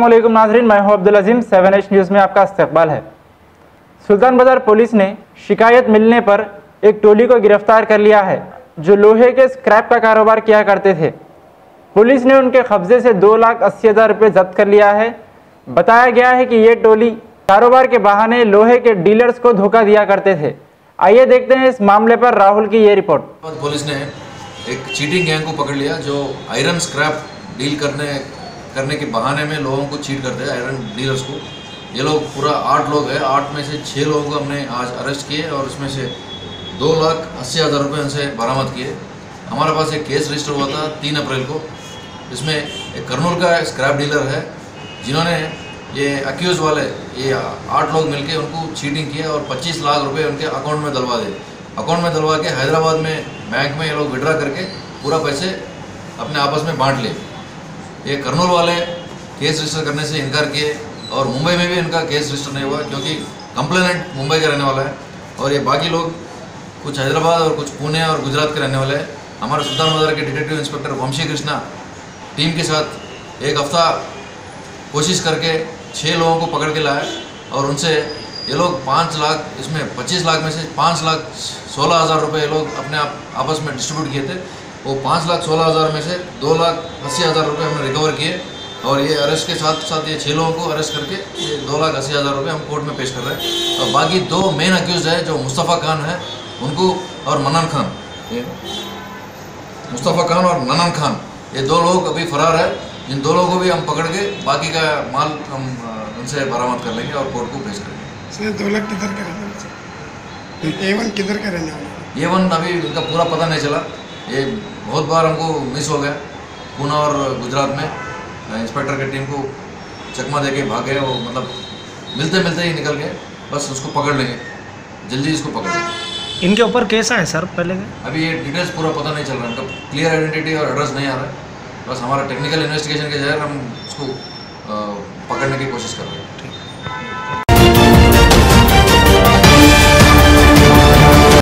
वालेकुम नाजरीन, मैं हूँ Abdul Azeem. Seven H news में आपका इस्तकबाल है। सुल्तान बाज़ार पुलिस ने शिकायत मिलने पर एक टोली को गिरफ़्तार कर लिया है, जो लोहे के स्क्रैप का कारोबार किया करते थे। पुलिस ने उनके कब्जे से दो लाख अस्सी हज़ार रुपये जब्त कर लिया है। बताया गया है कि ये टोली कारोबार के बहाने लोहे के डीलर्स को धोखा दिया करते थे। आइए देखते हैं इस मामले पर राहुल की ये रिपोर्ट। पुलिस ने एक चीटिंग गैंग को पकड़ लिया जो आयरन स्क्रैप डील करने करने के बहाने में लोगों को चीट करते हैं, आयरन डीलर्स को। ये लोग पूरा आठ लोग हैं, आठ में से छः लोगों को हमने आज अरेस्ट किए और उसमें से दो लाख अस्सी हज़ार रुपये उनसे बरामद किए। हमारे पास एक केस रजिस्टर हुआ था तीन अप्रैल को। इसमें एक कर्नूल का स्क्रैप डीलर है, जिन्होंने ये अक्यूज वाले, ये आठ लोग मिलके उनको चीटिंग किया और 25 लाख रुपए उनके अकाउंट में डलवा दे अकाउंट में डलवा के हैदराबाद में बैंक में ये लोग विड्रा करके पूरा पैसे अपने आपस में बांट लिए। ये कर्नूल वाले केस रजिस्टर करने से इनकार किए और मुंबई में भी इनका केस रजिस्टर नहीं हुआ क्योंकि कंप्लेनेंट मुंबई का रहने वाला है और ये बाकी लोग कुछ हैदराबाद और कुछ पुणे और गुजरात के रहने वाले हैं। हमारे सुल्तान बाज़ार के detective inspector Vamshi Krishna team के साथ एक हफ़्ता कोशिश करके छः लोगों को पकड़ के लाए और उनसे ये लोग पाँच लाख, इसमें पच्चीस लाख में से पाँच लाख सोलह हज़ार रुपये ये लोग अपने आप आपस में डिस्ट्रीब्यूट किए थे। वो पाँच लाख सोलह हज़ार में से दो लाख अस्सी हज़ार रुपये हमने रिकवर किए और ये अरेस्ट के साथ साथ ये छः लोगों को अरेस्ट करके ये दो लाख अस्सी हज़ार रुपये हम कोर्ट में पेश कर रहे हैं। और बाकी दो मेन अक्यूज है, जो मुस्तफ़ा खान है, उनको और मनन खान। मुस्तफ़ा खान और मनन खान, ये दो लोग अभी फरार है। इन दोनों को भी हम पकड़ के बाकी का माल हम उनसे बरामद कर लेंगे और कोर्ट को पेश करेंगे। सर दो किधर का रहने वाले ए वन किधर का रहने वाला ये वन अभी इनका पूरा पता नहीं चला। ये बहुत बार हमको मिस हो गया। पूना और गुजरात में इंस्पेक्टर की टीम को चकमा दे के भागे वो मतलब मिलते मिलते ही निकल गए। बस उसको पकड़ लेंगे। जल्दी इसको पकड़ लेंगे। इनके ऊपर केस है सर पहले के? अभी ये डिटेल्स पूरा पता नहीं चल रहा है। इनका क्लियर आइडेंटिटी और एड्रेस नहीं आ रहा है। बस हमारा टेक्निकल इन्वेस्टिगेशन के ज़रिए हम उसको पकड़ने की कोशिश कर रहे हैं।